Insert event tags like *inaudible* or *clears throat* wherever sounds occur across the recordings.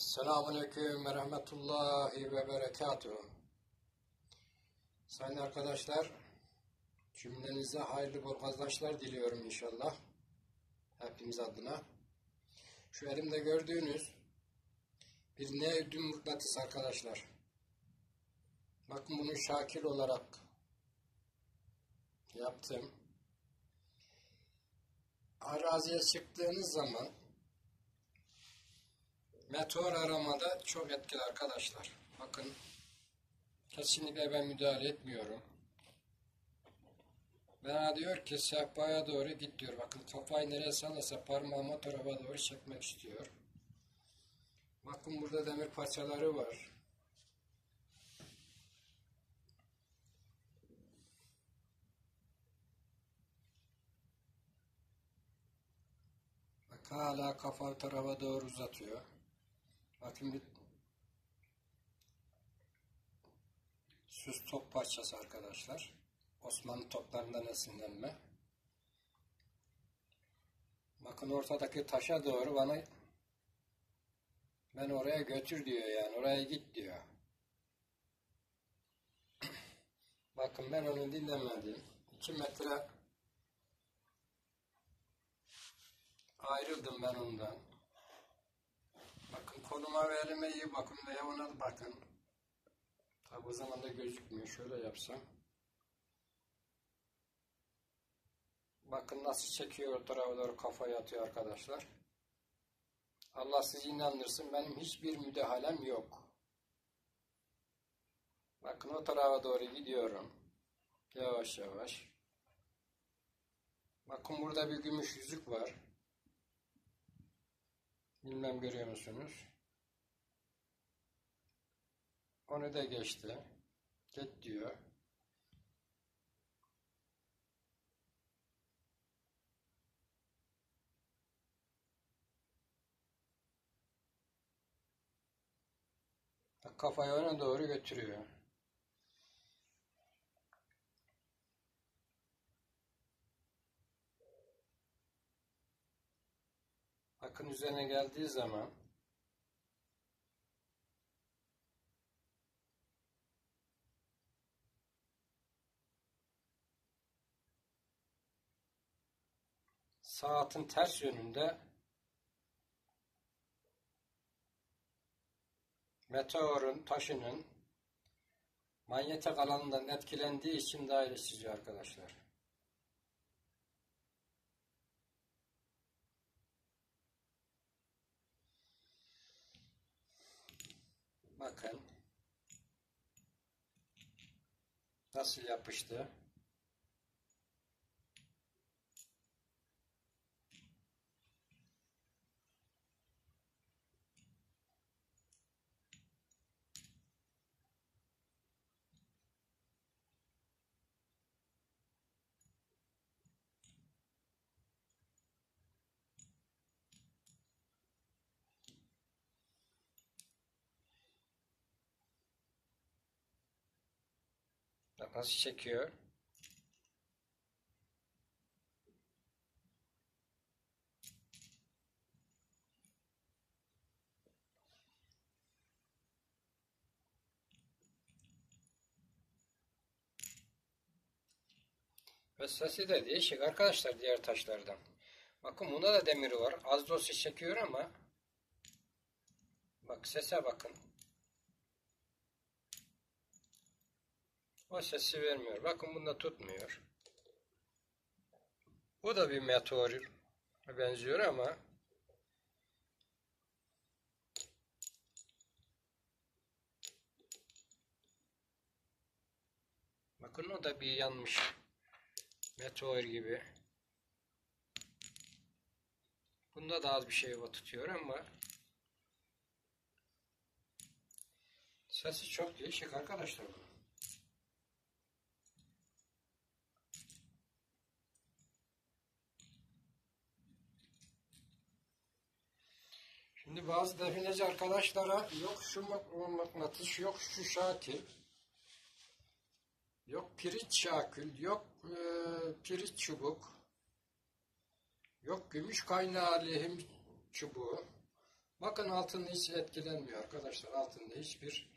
Selamun Aleyküm ve Rahmetullahi ve Berekatuhu. Sayın arkadaşlar, cümlenize hayırlı bol diliyorum inşallah. Hepimiz adına. Şu elimde gördüğünüz bir neydüm mıknatıs arkadaşlar. Bakın bunu şakil olarak yaptım. Araziye çıktığınız zaman meteor aramada çok etkili arkadaşlar. Bakın kesinlikle ben müdahale etmiyorum. Bana diyor ki sehpaya doğru git diyor. Bakın kafayı nereye sallarsa parmağımı tarafa doğru çekmek istiyor. Bakın burada demir parçaları var. Bak hala kafa tarafa doğru uzatıyor. Bakın bir süs top parçası arkadaşlar. Osmanlı toplarından esinlenme. Bakın ortadaki taşa doğru bana ben oraya götür diyor yani. Oraya git diyor. *clears throat* Bakın ben onu dinlemedim. 2 metre ayrıldım ben ondan. Koluma ve elime iyi bakın veya ona bakın. Tabi o zaman da gözükmüyor. Şöyle yapsam. Bakın nasıl çekiyor o tarafa doğru kafayı atıyor arkadaşlar. Allah sizi inandırsın. Benim hiçbir müdahalem yok. Bakın o tarafa doğru gidiyorum. Yavaş yavaş. Bakın burada bir gümüş yüzük var. Bilmem görüyor musunuz? Onu da geçti. Git diyor. Kafayı ona doğru götürüyor. Bakın üzerine geldiği zaman saatin ters yönünde meteorun taşının manyetik alanından etkilendiği için daire çiziyor arkadaşlar. Bakın nasıl yapıştı. Nasıl çekiyor? Ve sesi de değişik arkadaşlar diğer taşlardan. Bakın bunda da demir var. Az da olsa çekiyor ama bak sese bakın. O sesi vermiyor. Bakın bunda tutmuyor. Bu da bir meteor benziyor ama Bakın o da bir yanmış meteor gibi. Bunda da az bir şey tutuyor ama sesi çok değişik arkadaşlar Şimdi bazı defineci arkadaşlara yok şu mıknatıs, yok şu şakil, yok pirinç şakül, yok e, pirinç çubuk, yok gümüş kaynağı lehim çubuğu. Bakın altında hiç etkilenmiyor arkadaşlar. Altında hiçbir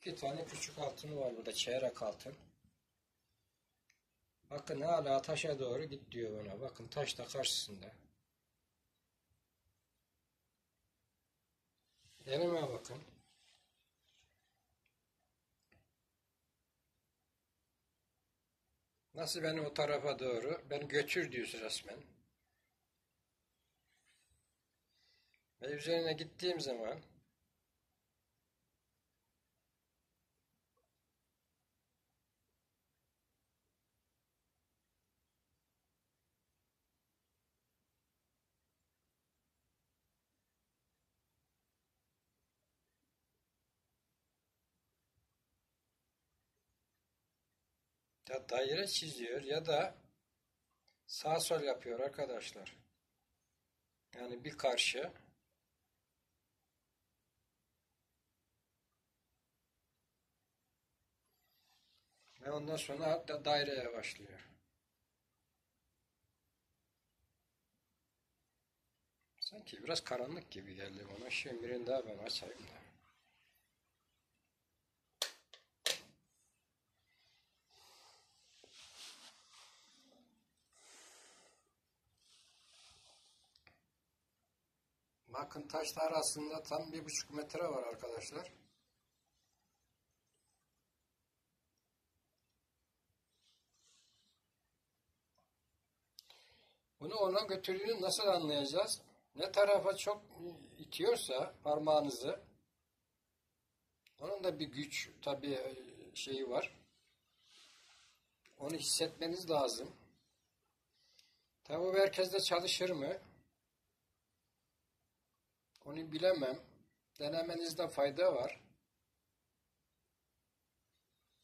iki tane küçük altını var burada. Çeyrek altın. Bakın hala taşa doğru git diyor bana. Bakın taş da karşısında. Elime bakın. Nasıl beni o tarafa doğru, beni götür diyorsun resmen. Ve üzerine gittiğim zaman ya daire çiziyor ya da sağ sol yapıyor arkadaşlar. Yani bir karşı ve ondan sonra da daireye başlıyor. Sanki biraz karanlık gibi geldi bana. Şimdi birini daha ben açayım da. Bakın taşlar arasında tam bir buçuk metre var arkadaşlar. Bunu ona götürdüğünü nasıl anlayacağız? Ne tarafa çok itiyorsa parmağınızı onun da bir güç tabi şeyi var. Onu hissetmeniz lazım. Tabi bu herkeste çalışır mı? Onu bilemem. Denemenizde fayda var.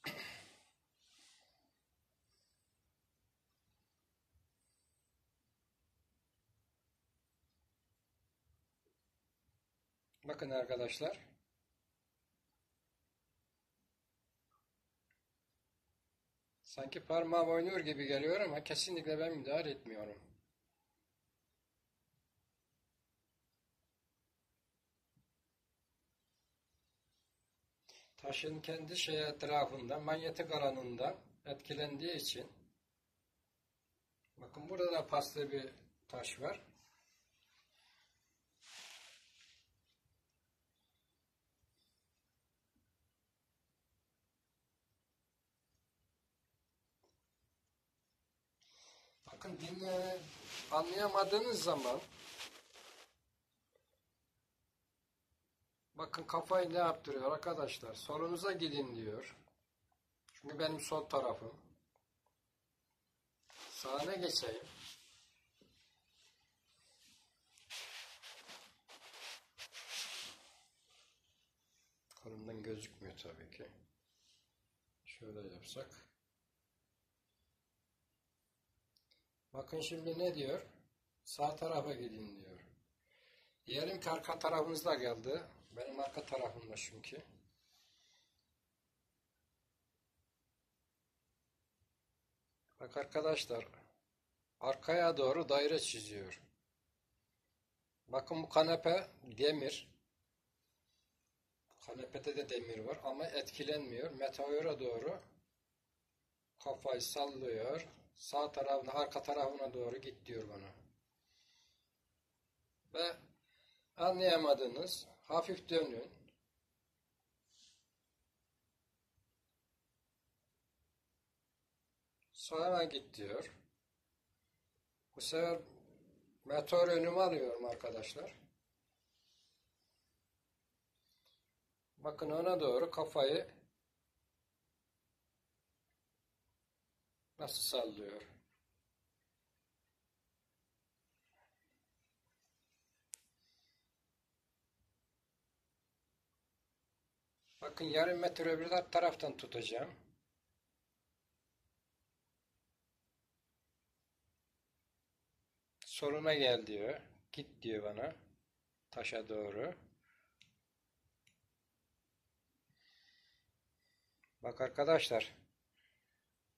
*clears throat* Bakın arkadaşlar. Sanki parmağım oynuyor gibi geliyor ama kesinlikle ben müdahale etmiyorum. Taşın kendi şey etrafında manyetik alanında etkilendiği için bakın burada da paslı bir taş var. Bakın dinle anlayamadığınız zaman Bakın kafayı ne yaptırıyor arkadaşlar. Solunuza gidin diyor. Çünkü benim sol tarafım. Sağına geçeyim. Kolumdan gözükmüyor tabii ki. Şöyle yapsak. Bakın şimdi ne diyor? Sağ tarafa gidin diyor. Diyelim ki arka tarafınızda geldi. Benim arka tarafımda çünkü. Bak arkadaşlar. Arkaya doğru daire çiziyor. Bakın bu kanepe demir. Kanepede de demir var ama etkilenmiyor. Meteora doğru kafayı sallıyor. Sağ tarafına, arka tarafına doğru git diyor bana. Ve anlayamadınız. Hafif dönün. Sağa git diyor. Bu sefer meteor önümü alıyorum arkadaşlar. Bakın ona doğru kafayı nasıl sallıyor. Bakın yarım metre öbür taraftan tutacağım. Soluna gel diyor. Git diyor bana. Taşa doğru. Bak arkadaşlar.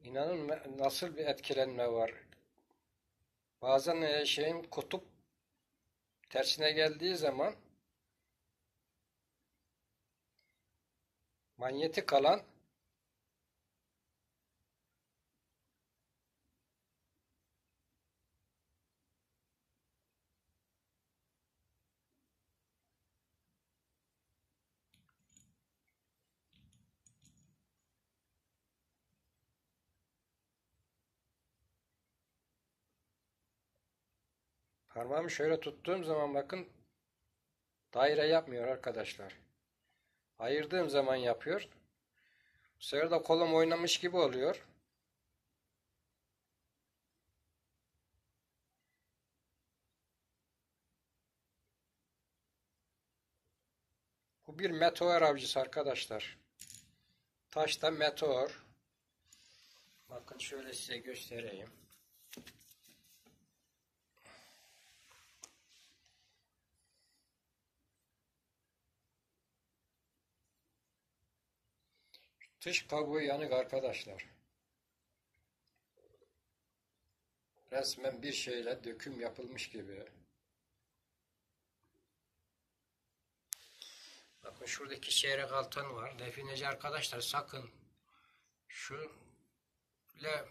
İnanın nasıl bir etkilenme var. Bazen şeyin kutup tersine geldiği zaman manyetik alan Parmağımı şöyle tuttuğum zaman bakın daire yapmıyor arkadaşlar. Ayırdığım zaman yapıyor. Bu sefer de kolum oynamış gibi oluyor. Bu bir meteor avcısı arkadaşlar. Taşta meteor. Bakın şöyle size göstereyim. Dış kabuğu yanık arkadaşlar. Resmen bir şeyle döküm yapılmış gibi. Bakın şuradaki çeyrek altın var. Defineci arkadaşlar sakın şu ile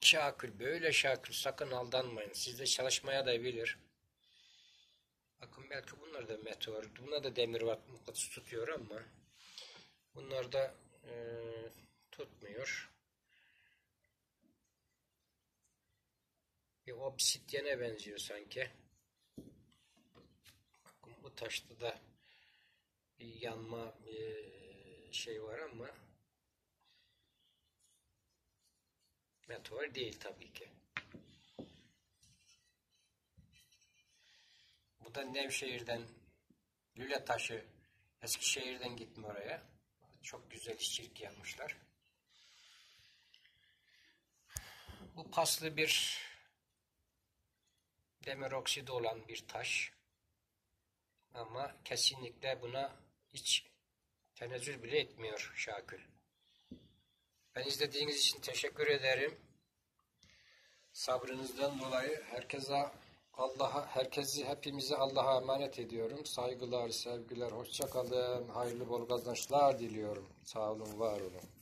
şakül böyle şakül sakın aldanmayın. Sizde çalışmaya da bilir. Bakın belki bunlar da meteor. Buna da demir var tutuyor ama bunlar da e, tutmuyor. Bir obsidyene benziyor sanki. Bakın bu taşta da bir yanma e, şey var ama meteor değil tabii ki. Bu da Nevşehir'den Lüle taşı Eskişehir'den gitme oraya. Çok güzel işçilik yapmışlar. Bu paslı bir demir oksidi olan bir taş. Ama kesinlikle buna hiç tenezzül bile etmiyor Şakül. Ben izlediğiniz için teşekkür ederim. Sabrınızdan dolayı herkese Allah'a, herkesi hepimizi Allah'a emanet ediyorum. Saygılar, sevgiler, hoşça kalın. Hayırlı bol kazançlar diliyorum. Sağ olun, var olun.